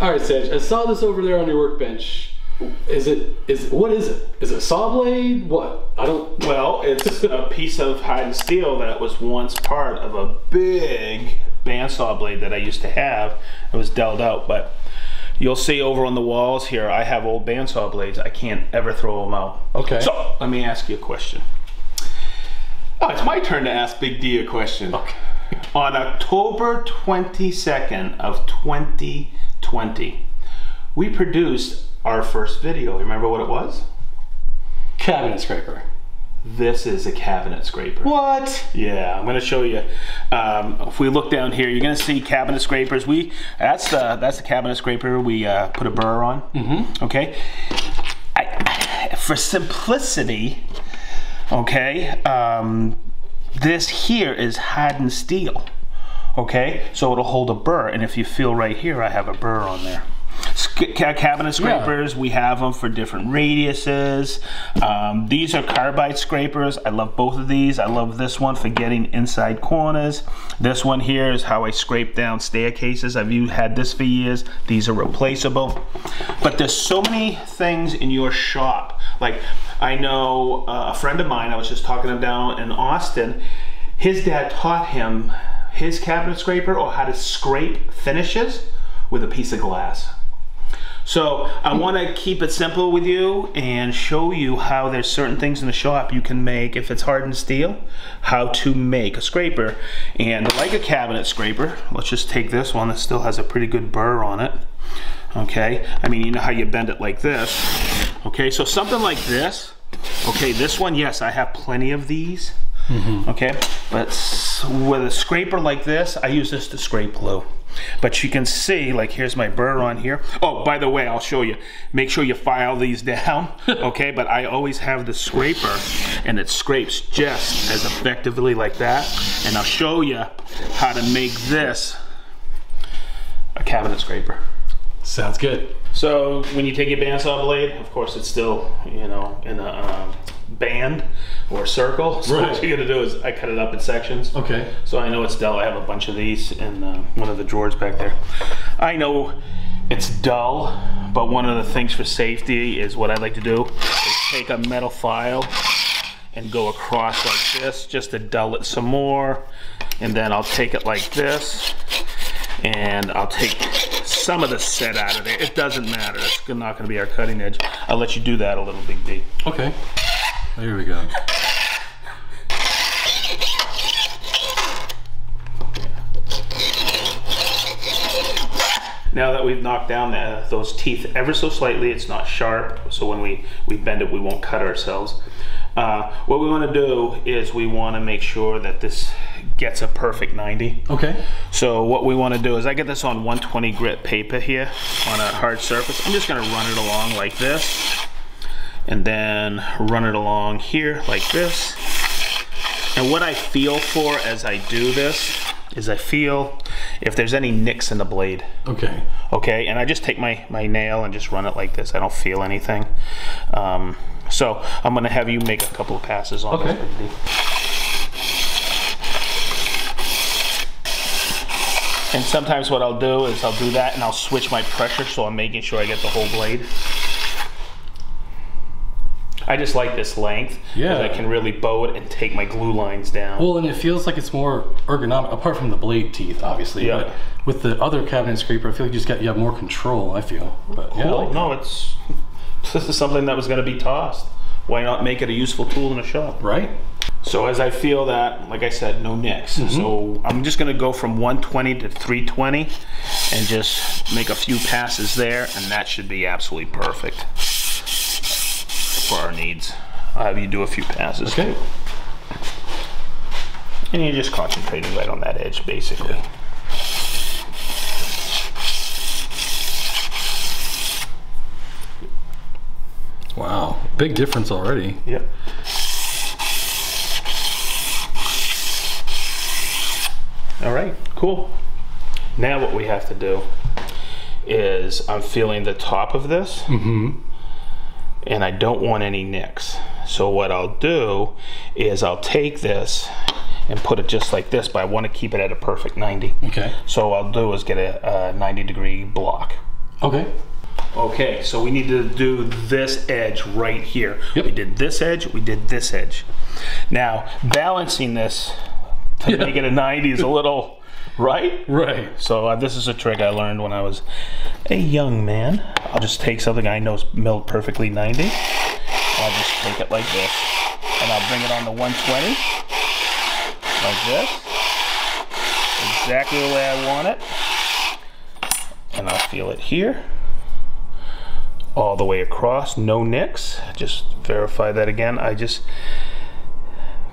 All right, Sedge. I saw this over there on your workbench. Is it? Is what is it? Is it a saw blade? What? I don't. Well, it's a piece of hardened steel that was once part of a big bandsaw blade that I used to have. It was dulled out, but you'll see over on the walls here, I have old bandsaw blades. I can't ever throw them out. Okay. So let me ask you a question. Oh, it's my turn to ask Big D a question. Okay. On October 22nd of 2020, we produced our first video. Remember what it was? Cabinet scraper. This is a cabinet scraper. What? Yeah, I'm going to show you. Um, if we look down here, you're going to see cabinet scrapers. We that's the that's the cabinet scraper we uh, put a burr on. Mm-hmm. Okay. I, for simplicity, okay, um, this here is hardened steel. Okay, so it'll hold a burr, and if you feel right here, I have a burr on there. Sc- ca- cabinet scrapers, we have them for different radiuses. Um, these are carbide scrapers. I love both of these. I love this one for getting inside corners. This one here is how I scrape down staircases. I've used, had this for years. These are replaceable. But there's so many things in your shop. Like I know uh, a friend of mine, I was just talking to him down in Austin, his dad taught him his cabinet scraper or how to scrape finishes with a piece of glass. So I want to keep it simple with you and show you how there's certain things in the shop you can make if it's hardened steel, how to make a scraper. And like a cabinet scraper, let's just take this one that still has a pretty good burr on it. Okay, I mean, you know how you bend it like this. Okay, so something like this. Okay, this one, yes, I have plenty of these. Okay, but with a scraper like this, I use this to scrape glue. But you can see, like here's my burr on here. Oh, by the way, I'll show you. Make sure you file these down, okay? But I always have the scraper, and it scrapes just as effectively like that. And I'll show you how to make this a cabinet scraper. Sounds good. So when you take your bandsaw blade, of course it's still, you know, in a um, band or circle. So Right. what you're gonna do is I cut it up in sections. Okay. So I know it's dull. I have a bunch of these in uh, one of the drawers back there. I know it's dull, but one of the things for safety is what I like to do is take a metal file and go across like this just to dull it some more. And then I'll take it like this and I'll take some of the set out of there. It doesn't matter. It's not going to be our cutting edge. I'll let you do that a little, Big D. Okay. There we go. Now that we've knocked down the, those teeth ever so slightly, it's not sharp, so when we, we bend it, we won't cut ourselves. Uh, what we want to do is we want to make sure that this gets a perfect 90. Okay. So what we want to do is I get this on 120 grit paper here on a hard surface. I'm just going to run it along like this and then run it along here like this. And what I feel for as I do this is I feel if there's any nicks in the blade. Okay. Okay, and I just take my, my nail and just run it like this. I don't feel anything. Um, so I'm gonna have you make a couple of passes on Okay. this. And sometimes what I'll do is I'll do that and I'll switch my pressure so I'm making sure I get the whole blade. I just like this length. Yeah. I can really bow it and take my glue lines down. Well, and it feels like it's more ergonomic, apart from the blade teeth, obviously. Yeah. But with the other cabinet scraper, I feel like you just got you have more control. I feel. But yeah, Cool. like that. no, it's this is something that was going to be tossed. Why not make it a useful tool in a shop? right? So as I feel that, like I said, no nicks. Mm-hmm. So I'm just going to go from 120 to 320 and just make a few passes there, and that should be absolutely perfect for our needs. I'll have you do a few passes. Okay. And you're just concentrating right on that edge, basically. Wow, big difference already. Yep. All right, cool. Now what we have to do is I'm feeling the top of this mm-hmm. And I don't want any nicks. So what I'll do is I'll take this and put it just like this, but I want to keep it at a perfect 90. Okay. So what I'll do is get a, a 90 degree block. Okay. Okay, so we need to do this edge right here. Yep. We did this edge, we did this edge. Now, balancing this to Yeah. make it a 90 is a little, right? Right. So uh, this is a trick I learned when I was a young man. I'll just take something I know is milled perfectly 90. I'll just take it like this. And I'll bring it on to 120. Like this. Exactly the way I want it. And I'll feel it here. All the way across, no nicks. Just verify that again. I just...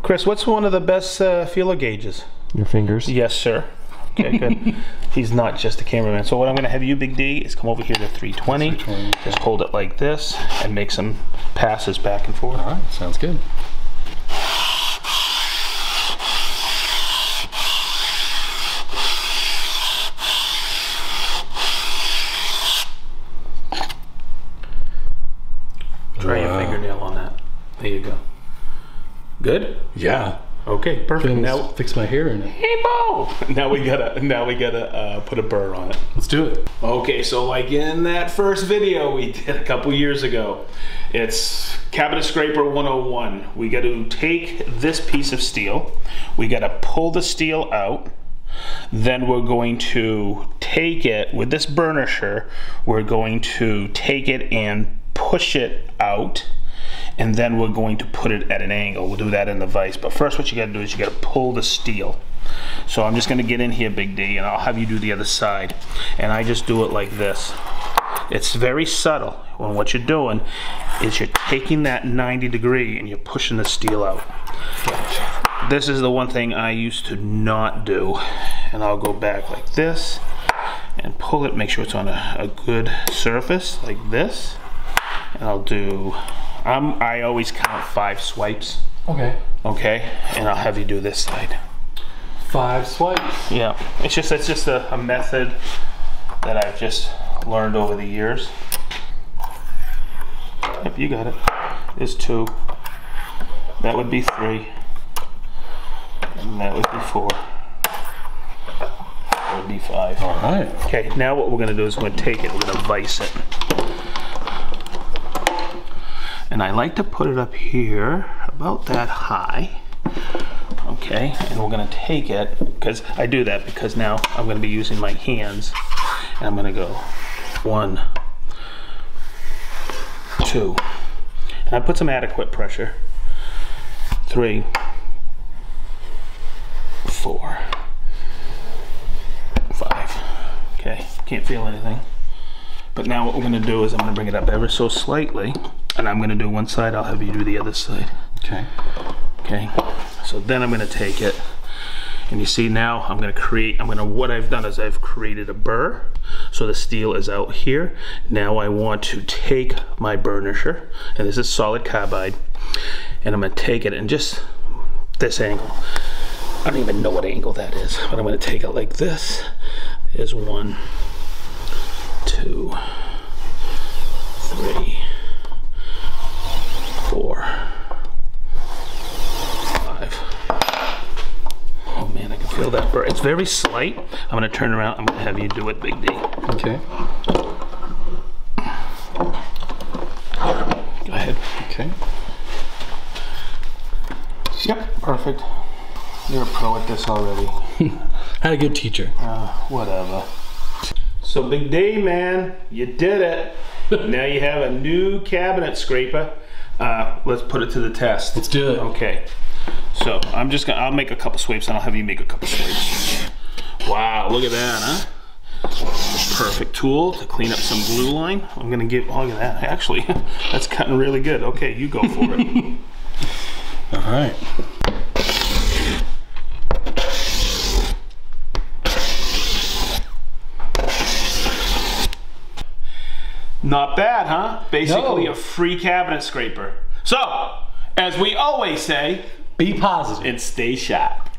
Chris, what's one of the best uh, feeler gauges? Your fingers. Yes, sir. Okay, good. He's not just a cameraman. So what I'm going to have you, Big D, is come over here to 320. 320. Just hold it like this and make some passes back and forth. All right. Sounds good. Try your fingernail on that. There you go. Good. Yeah. Okay, perfect. Now fix my hair in it. hey Bo. Now we gotta. Now we gotta uh, put a burr on it. Let's do it. Okay, so like in that first video we did a couple years ago, it's cabinet scraper 101. We got to take this piece of steel, we got to pull the steel out, then we're going to take it with this burnisher, we're going to take it and push it out. And then we're going to put it at an angle. We'll do that in the vise. But first, what you got to do is you got to pull the steel. So I'm just going to get in here, Big D, and I'll have you do the other side. And I just do it like this. It's very subtle. When what you're doing is you're taking that 90 degree and you're pushing the steel out. This is the one thing I used to not do. And I'll go back like this and pull it, make sure it's on a, a good surface like this. And I'll do, I'm, I always count five swipes, Okay. okay? And I'll have you do this side. Five swipes. Yeah, it's just it's just a, a method that I've just learned over the years. Yep, you got it. Is two. That would be three. And that would be four. That would be five. All right. Okay, now what we're gonna do is we're gonna take it, we're gonna vise it. And I like to put it up here, about that high. Okay, and we're gonna take it, because I do that because now I'm gonna be using my hands. And I'm gonna go one, two. And I put some adequate pressure. Three, four, five. Okay, can't feel anything. But now what we're gonna do is I'm gonna bring it up ever so slightly, and I'm gonna do one side, I'll have you do the other side. Okay. Okay, so then I'm gonna take it, and you see now I'm gonna create, I'm gonna, what I've done is I've created a burr, so the steel is out here. Now I want to take my burnisher, and this is solid carbide, and I'm gonna take it and just this angle. I don't even know what angle that is, but I'm gonna take it like this. Is one, two, three, four, five. Oh man, I can feel that burr. It's very slight. I'm gonna turn around. I'm gonna have you do it, Big D. Okay. Go ahead. Okay. Yep, perfect. You're a pro at this already. Had a good teacher. Uh, whatever. So Big D, man, you did it. now you have a new cabinet scraper. Uh, let's put it to the test. Let's do it. Okay. So I'm just gonna. I'll make a couple swipes, and I'll have you make a couple swipes. Wow, look at that, huh? Perfect tool to clean up some glue line. I'm gonna give. Oh, look at that. Actually, that's cutting really good. Okay, you go for it. All right. Not bad, huh? Basically No. a free cabinet scraper. So, as we always say, Be and stay sharp.